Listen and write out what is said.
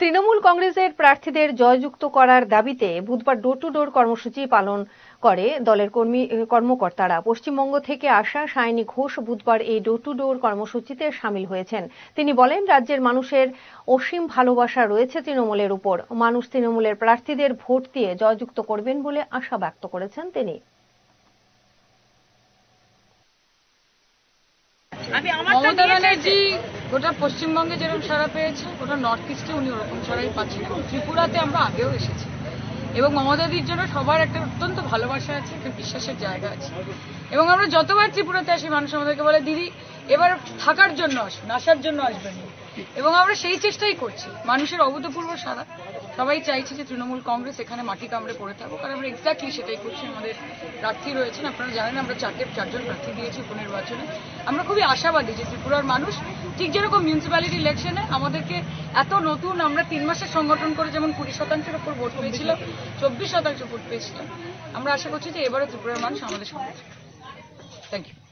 তৃণমূল কংগ্রেসের প্রার্থীদের জয়যুক্ত করার দাবিতে বুধবার ডোর টু ডোর কর্মসূচি পালন করে দলের কর্মী কর্মকর্তারা। পশ্চিমবঙ্গ থেকে আসা সায়নী ঘোষ বুধবার এই ডোর টু ডোর কর্মসূচিতে সামিল হয়েছেন। তিনি বলেন, রাজ্যের মানুষের অসীম ভালোবাসা রয়েছে তৃণমূলের উপর। মানুষ তৃণমূলের প্রার্থীদের ভোট দিয়ে জয়যুক্ত করবেন বলে আশা ব্যক্ত করেছেন তিনি। মমতা ব্যানার্জি গোটা পশ্চিমবঙ্গে যেরকম সারা পেয়েছে, গোটা নর্থ ইস্টে উনি ওরকম সারাই পাচ্ছেন। এবং ত্রিপুরাতে আমরা আগেও এসেছি। এবং মমতাদির জন্য সবার একটা অত্যন্ত ভালোবাসা আছে, একটা বিশ্বাসের জায়গা আছে। এবং আমরা যতবার ত্রিপুরাতে আসি, মানুষ আমাদেরকে বলে, দিদি এবার থাকার জন্য আসবেন, আসার জন্য আসবেন। না।" এবং আমরা সেই চেষ্টাই করছি। মানুষের অভূতপূর্ব সারা। সবাই চাইছে যে তৃণমূল কংগ্রেস এখানে মাটি কামড়ে পড়ে থাকুক। আর আমরা এক্স্যাক্টলি সেটাই করছি। আমাদের প্রার্থী রয়েছেন। আপনারা জানেন, আমরা চারটে, চারজন প্রার্থী দিয়েছি উপনির্বাচনে। আমরা খুবই আশাবাদী যে ত্রিপুরার মানুষ ঠিক যেরকম মিউনিসিপ্যালিটি ইলেকশনে আমাদেরকে এত নতুন আমরা তিন মাসের সংগঠন করে যেমন কুড়ি শতাংশের উপর ভোট পেয়েছিলাম চব্বিশ শতাংশ ভোট পেয়েছিলাম আমরা আশা করছি যে এবারও ত্রিপুরার মানুষ আমাদের সঙ্গে থ্যাংক ইউ